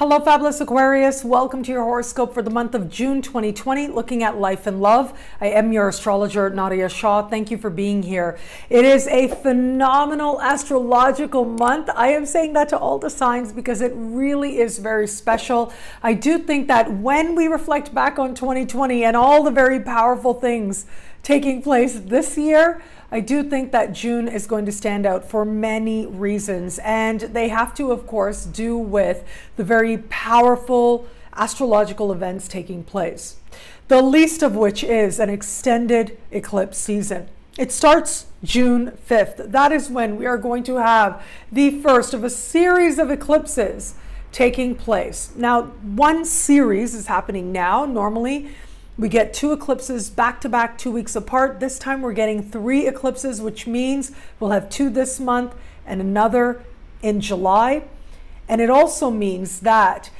Hello, fabulous Aquarius. Welcome to your horoscope for the month of June 2020, looking at life and love. I am your astrologer, Nadiya Shah. Thank you for being here. It is a phenomenal astrological month. I am saying that to all the signs because it really is very special. I do think that when we reflect back on 2020 and all the very powerful things taking place this year, I do think that June is going to stand out for many reasons, and they have to, of course, do with the very powerful astrological events taking place. The least of which is an extended eclipse season. It starts June 5th. That is when we are going to have the first of a series of eclipses taking place. Now, one series is happening now. Normally, we get two eclipses back to back, two weeks apart. This time we're getting three eclipses, which means we'll have two this month and another in July. And it also means that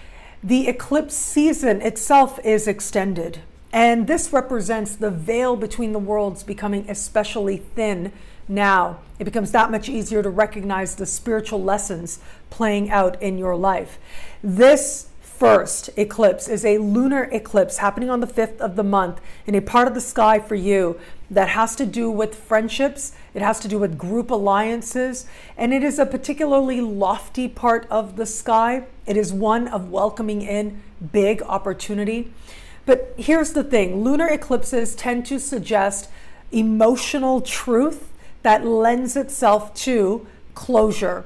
the eclipse season itself is extended. And this represents the veil between the worlds becoming especially thin now. It becomes that much easier to recognize the spiritual lessons playing out in your life. This first eclipse is a lunar eclipse happening on the 5th of the month in a part of the sky for you that has to do with friendships, it has to do with group alliances, and it is a particularly lofty part of the sky. It is one of welcoming in big opportunity. But here's the thing lunar eclipses tend to suggest emotional truth that lends itself to closure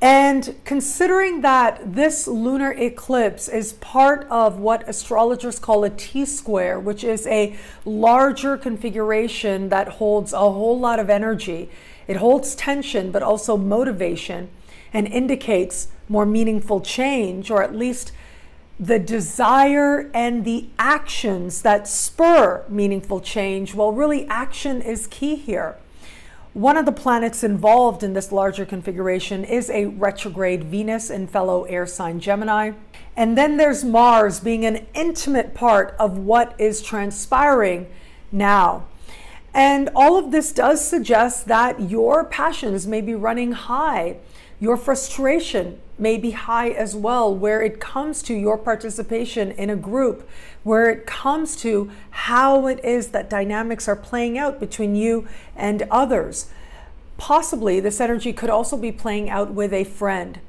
and considering that this lunar eclipse is part of what astrologers call a T square, which is a larger configuration that holds a whole lot of energy, it holds tension but also motivation and indicates more meaningful change, or at least the desire and the actions that spur meaningful change. Well, really, action is key here. One of the planets involved in this larger configuration is a retrograde Venus in fellow air sign Gemini. And then there's Mars being an intimate part of what is transpiring now. And all of this does suggest that your passions may be running high. Your frustration may be high as well, where it comes to your participation in a group, where it comes to how it is that dynamics are playing out between you and others. Possibly this energy could also be playing out with a friend.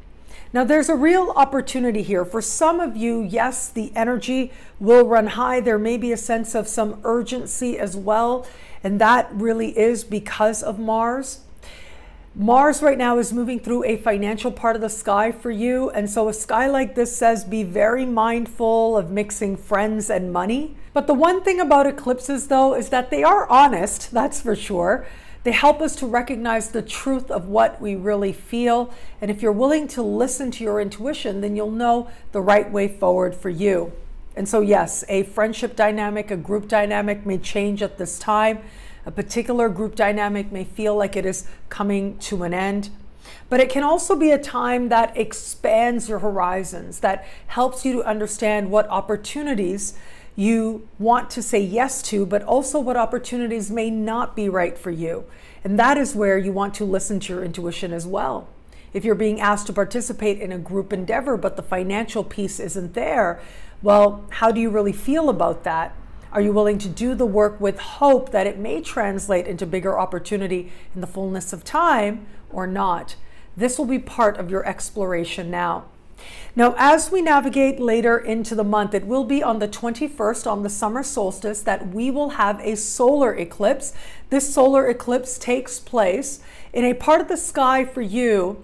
Now, there's a real opportunity here. For some of you, yes, the energy will run high. There may be a sense of some urgency as well, and that really is because of Mars. Mars right now is moving through a financial part of the sky for you. And so a sky like this says be very mindful of mixing friends and money. But the one thing about eclipses, though, is that they are honest, that's for sure. They help us to recognize the truth of what we really feel. And if you're willing to listen to your intuition, then you'll know the right way forward for you. And so, yes, a friendship dynamic, a group dynamic may change at this time. A particular group dynamic may feel like it is coming to an end. But it can also be a time that expands your horizons, that helps you to understand what opportunities you want to say yes to, but also what opportunities may not be right for you. And that is where you want to listen to your intuition as well. If you're being asked to participate in a group endeavor, but the financial piece isn't there, well, how do you really feel about that? Are you willing to do the work with hope that it may translate into bigger opportunity in the fullness of time or not? This will be part of your exploration now. Now, as we navigate later into the month, it will be on the 21st, on the summer solstice, that we will have a solar eclipse. This solar eclipse takes place in a part of the sky for you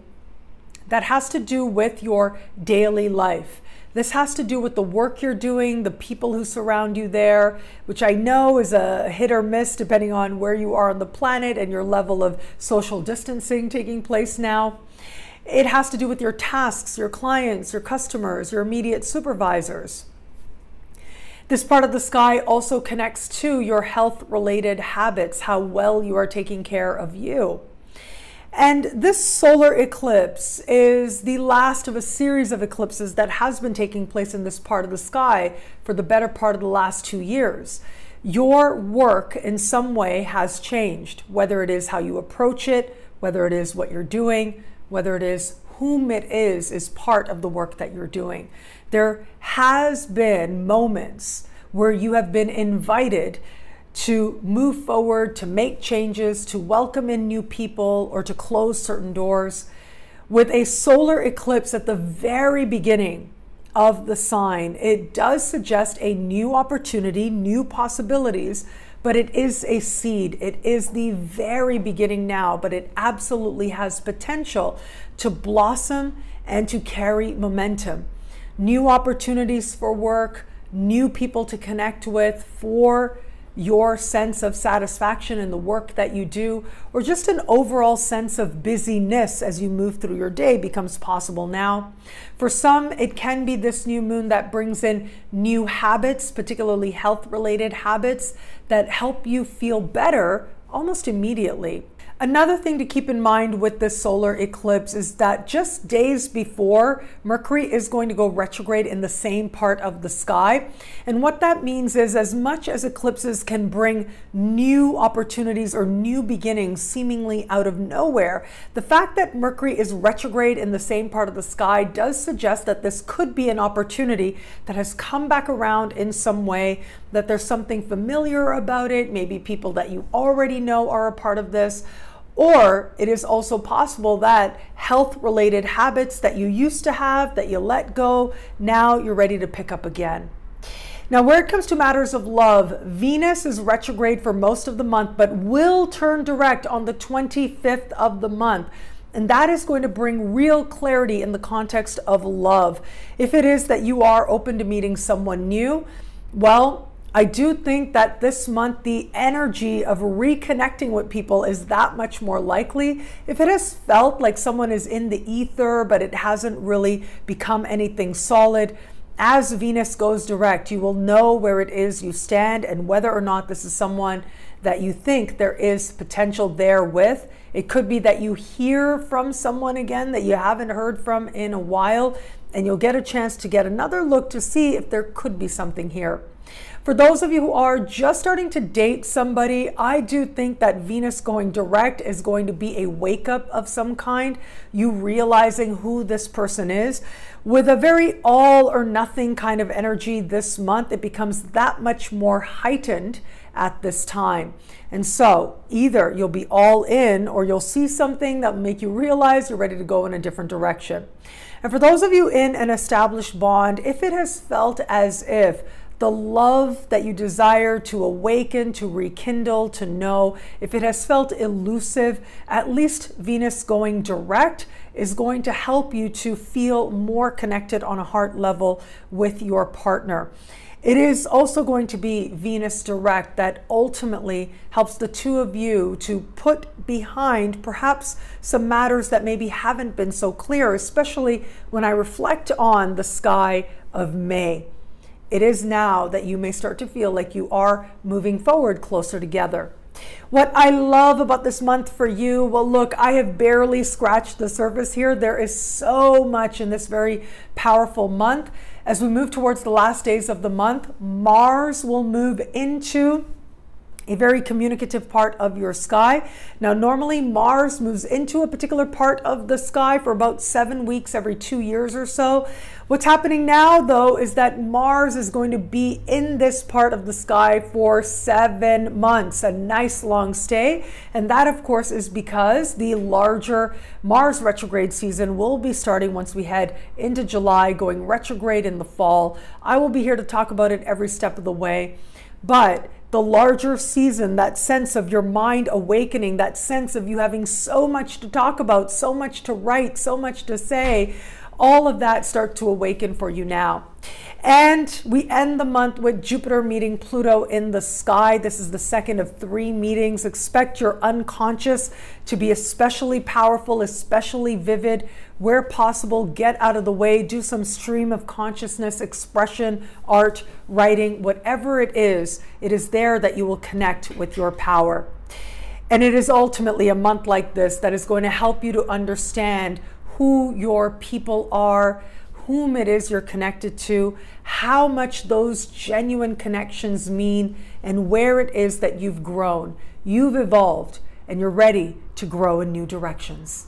that has to do with your daily life. This has to do with the work you're doing, the people who surround you there, which I know is a hit or miss depending on where you are on the planet and your level of social distancing taking place now. It has to do with your tasks, your clients, your customers, your immediate supervisors. This part of the sky also connects to your health related habits, how well you are taking care of you. And this solar eclipse is the last of a series of eclipses that has been taking place in this part of the sky for the better part of the last two years. Your work in some way has changed, whether it is how you approach it, whether it is what you're doing, whether it is whom it is is part of the work that you're doing. There has been moments where you have been invited to move forward, to make changes, to welcome in new people, or to close certain doors. With a solar eclipse at the very beginning of the sign, it does suggest a new opportunity, new possibilities, but it is a seed. It is the very beginning now, but it absolutely has potential to blossom and to carry momentum. New opportunities for work, new people to connect with, for your sense of satisfaction in the work that you do, or just an overall sense of busyness as you move through your day becomes possible now. For some, it can be this new moon that brings in new habits, particularly health related habits that help you feel better almost immediately. Another thing to keep in mind with this solar eclipse is that just days before, Mercury is going to go retrograde in the same part of the sky. And what that means is, as much as eclipses can bring new opportunities or new beginnings seemingly out of nowhere, the fact that Mercury is retrograde in the same part of the sky does suggest that this could be an opportunity that has come back around in some way, that there's something familiar about it, maybe people that you already know are a part of this or it is also possible that health related habits that you used to have, that you let go, now you're ready to pick up again. Now, where it comes to matters of love, Venus is retrograde for most of the month, but will turn direct on the 25th of the month. And that is going to bring real clarity in the context of love. If it is that you are open to meeting someone new, well, I do think that this month the energy of reconnecting with people is that much more likely. If it has felt like someone is in the ether, but it hasn't really become anything solid, as Venus goes direct, you will know where it is you stand and whether or not this is someone that you think there is potential there with. It could be that you hear from someone again that you haven't heard from in a while, and you'll get a chance to get another look to see if there could be something here. For those of you who are just starting to date somebody, I do think that Venus going direct is going to be a wake up of some kind, you realizing who this person is. With a very all or nothing kind of energy this month, it becomes that much more heightened at this time. And so either you'll be all in or you'll see something that will make you realize you're ready to go in a different direction. And for those of you in an established bond, if it has felt as if the love that you desire to awaken, to rekindle, to know. If it has felt elusive, at least Venus going direct is going to help you to feel more connected on a heart level with your partner. It is also going to be Venus direct that ultimately helps the two of you to put behind perhaps some matters that maybe haven't been so clear, especially when I reflect on the sky of May it is now that you may start to feel like you are moving forward closer together. What I love about this month for you, well, look, I have barely scratched the surface here. There is so much in this very powerful month. As we move towards the last days of the month, Mars will move into a very communicative part of your sky. Now, normally Mars moves into a particular part of the sky for about seven weeks every two years or so. What's happening now, though, is that Mars is going to be in this part of the sky for seven months, a nice long stay. And that, of course, is because the larger Mars retrograde season will be starting once we head into July, going retrograde in the fall. I will be here to talk about it every step of the way. But the larger season, that sense of your mind awakening, that sense of you having so much to talk about, so much to write, so much to say, all of that start to awaken for you now. And we end the month with Jupiter meeting Pluto in the sky. This is the second of three meetings. Expect your unconscious to be especially powerful, especially vivid. Where possible, get out of the way, do some stream of consciousness, expression, art, writing, whatever it is, it is there that you will connect with your power. And it is ultimately a month like this that is going to help you to understand who your people are, whom it is you're connected to, how much those genuine connections mean, and where it is that you've grown. You've evolved and you're ready to grow in new directions.